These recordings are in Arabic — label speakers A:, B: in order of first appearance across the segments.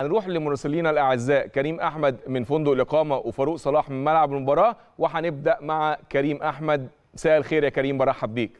A: هنروح لمراسلينا الأعزاء كريم أحمد من فندق الإقامة وفاروق صلاح من ملعب المباراة وهنبدأ مع كريم أحمد. مساء الخير يا كريم برحب بيك.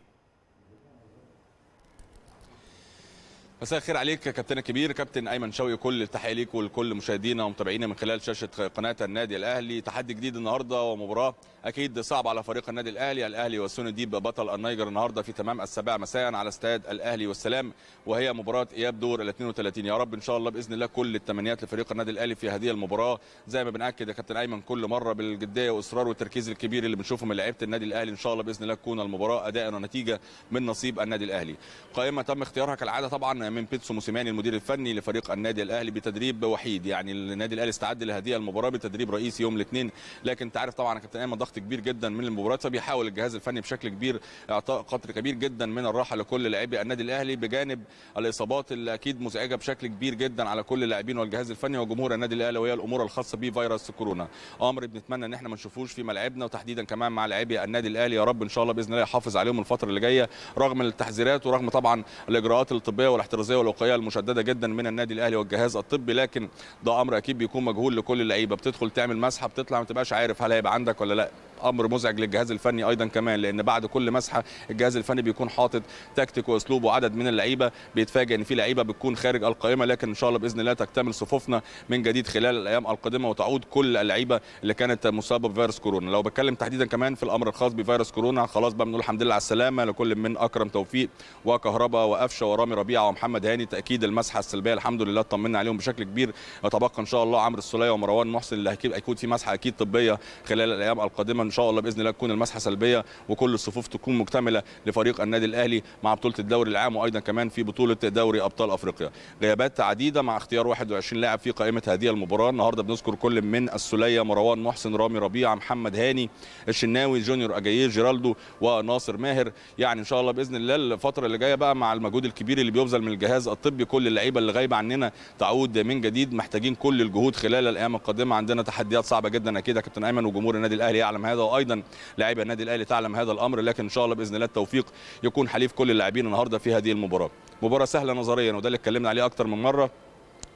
B: مساء الخير عليك كابتن الكبير. كابتن أيمن شوقي كل التحية ليك ولكل مشاهدينا ومتابعينا من خلال شاشة قناة النادي الأهلي. تحدي جديد النهارده ومباراة أكيد صعب على فريق النادي الأهلي. الأهلي وسونيديب بطل النيجر النهارده في تمام السابعه مساء على استاد الأهلي والسلام وهي مباراة إياب دور ال 32 يا رب إن شاء الله بإذن الله كل التمنيات لفريق النادي الأهلي في هذه المباراة. زي ما بنأكد يا كابتن أيمن كل مرة بالجدية وإصرار والتركيز الكبير اللي بنشوفه من لعيبة النادي الأهلي إن شاء الله بإذن الله تكون المباراة اداء ونتيجة من نصيب النادي الأهلي. قائمة تم اختيارها كالعادة طبعا من بيتسو موسيماني المدير الفني لفريق النادي الأهلي بتدريب وحيد. يعني النادي الأهلي استعد لهذه المباراة بتدريب رئيسي يوم الاثنين. لكن أنت عارف طبعا كابتن أيمن ضغط كبير جدا من المباريات فبيحاول الجهاز الفني بشكل كبير إعطاء قدر كبير جدا من الراحة لكل لاعبي النادي الأهلي بجانب الإصابات اللي أكيد مزعجة بشكل كبير جدا على كل اللاعبين والجهاز الفني وجمهور النادي الأهلي وهي الأمور الخاصة بفيروس كورونا. آمر بنتمنى إن إحنا ما نشوفوش في ملاعبنا وتحديدا كمان مع لاعبي النادي الأهلي. يا رب إن شاء الله بإذن الله يحافظ عليهم الفترة اللي جاية رغم التحذيرات ورغم طبعا الإجراءات الطبيه والاحترازيه والوقائية المشددة جدا من النادي الأهلي والجهاز الطبي لكن ده أمر أكيد بيكون مجهول لكل اللعيبه بتدخل تعمل مسحة بتطلع ما تبقاش عارف هل هيبقى عندك ولا لأ. أمر مزعج للجهاز الفني أيضا كمان لأن بعد كل مسحه الجهاز الفني بيكون حاطط تكتيك واسلوب وعدد من اللعيبة بيتفاجئ إن في لعيبة بتكون خارج القائمة لكن إن شاء الله بإذن الله تكتمل صفوفنا من جديد خلال الأيام القادمة وتعود كل اللعيبة اللي كانت مصابة بفيروس كورونا. لو بتكلم تحديدا كمان في الأمر الخاص بفيروس كورونا خلاص بقى بنقول الحمد لله على السلامة لكل من أكرم توفيق وكهربا وقفشة ورامي ربيعة ومحمد هاني تأكيد المسحه السلبية الحمد لله اطمنا عليهم بشكل كبير. يتبقى إن شاء الله عمرو السولية ومروان محسن اللي هيكون في مسحه أكيد طبية خلال الأيام القادمة. إن شاء الله بإذن الله تكون المسحة سلبية وكل الصفوف تكون مكتملة لفريق النادي الأهلي مع بطولة الدوري العام وأيضا كمان في بطولة دوري أبطال أفريقيا. غيابات عديدة مع اختيار 21 لاعب في قائمة هذه المباراة. النهارده بنذكر كل من السوليه مروان محسن رامي ربيعه محمد هاني الشناوي جونيور اجاييه جيرالدو وناصر ماهر. يعني إن شاء الله بإذن الله الفترة اللي جاية بقى مع المجهود الكبير اللي بيبذل من الجهاز الطبي كل اللعيبة اللي غايبة عننا تعود من جديد. محتاجين كل الجهود خلال الأيام القادمة. عندنا تحديات صعبة جدا أكيد يا كابتن أيمن وجمهور النادي الأهلي يعلم هذا. وأيضا لاعبي النادي الأهلي تعلم هذا الأمر لكن إن شاء الله بإذن الله التوفيق يكون حليف كل اللاعبين النهارده في هذه المباراة. مباراة سهلة نظريا وده اللي اتكلمنا عليه أكتر من مرة.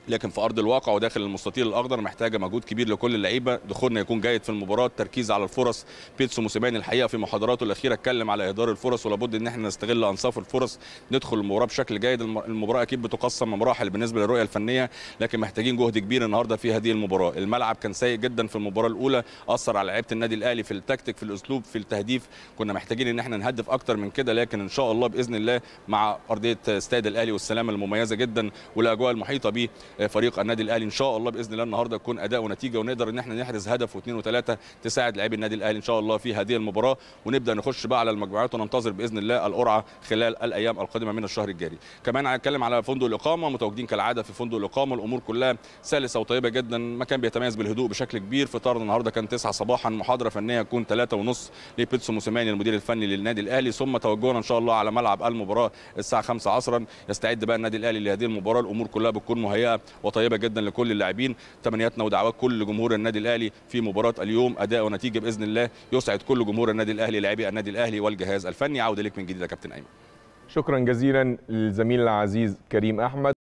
B: لكن في أرض الواقع وداخل المستطيل الأخضر محتاجة مجهود كبير لكل اللعيبة. دخولنا يكون جيد في المباراة التركيز على الفرص. بيتسو موسيماني الحقيقة في محاضراته الأخيرة اتكلم على اهدار الفرص ولابد إن إحنا نستغل أنصاف الفرص. ندخل المباراة بشكل جيد. المباراة أكيد بتقسم مراحل بالنسبة للرؤية الفنية لكن محتاجين جهد كبير النهارده في هذه المباراة. الملعب كان سيء جدا في المباراة الأولى أثر على لعيبة النادي الأهلي في التكتيك في الأسلوب في التهديف. كنا محتاجين إن إحنا نهدف أكتر من كده لكن إن شاء الله بإذن الله مع أرضية استاد الأهلي والسلامة المميزة جدا والأجواء المحيطة به فريق النادي الأهلي إن شاء الله بإذن الله النهارده يكون أداء ونتيجة ونقدر إن إحنا نحرز هدف واثنين وثلاثة تساعد لاعبي النادي الأهلي إن شاء الله في هذه المباراة. ونبدأ نخش بقى على المجموعات وننتظر بإذن الله القرعة خلال الأيام القادمة من الشهر الجاري. كمان هنتكلم على فندق الإقامة متواجدين كالعادة في فندق الإقامة الأمور كلها سلسة وطيبة جدا مكان بيتميز بالهدوء بشكل كبير. فطارنا النهارده كان 9 صباحا محاضرة فنية تكون 3 ونص لبيتسو موسيماني المدير الفني للنادي الأهلي. ثم توجهنا إن شاء الله على ملعب المباراة الساعة 5 عصرا. يستعد بقى النادي الأهلي لهذه المباراة الأمور كلها بتكون مهيئة وطيبة جدا لكل اللاعبين. تمنياتنا ودعوات كل جمهور النادي الأهلي في مباراة اليوم أداء ونتيجة بإذن الله يسعد كل جمهور النادي الأهلي لاعبي النادي الأهلي والجهاز الفني. عودة لك من جديد يا كابتن أيمن.
A: شكرا جزيلا للزميل العزيز كريم أحمد.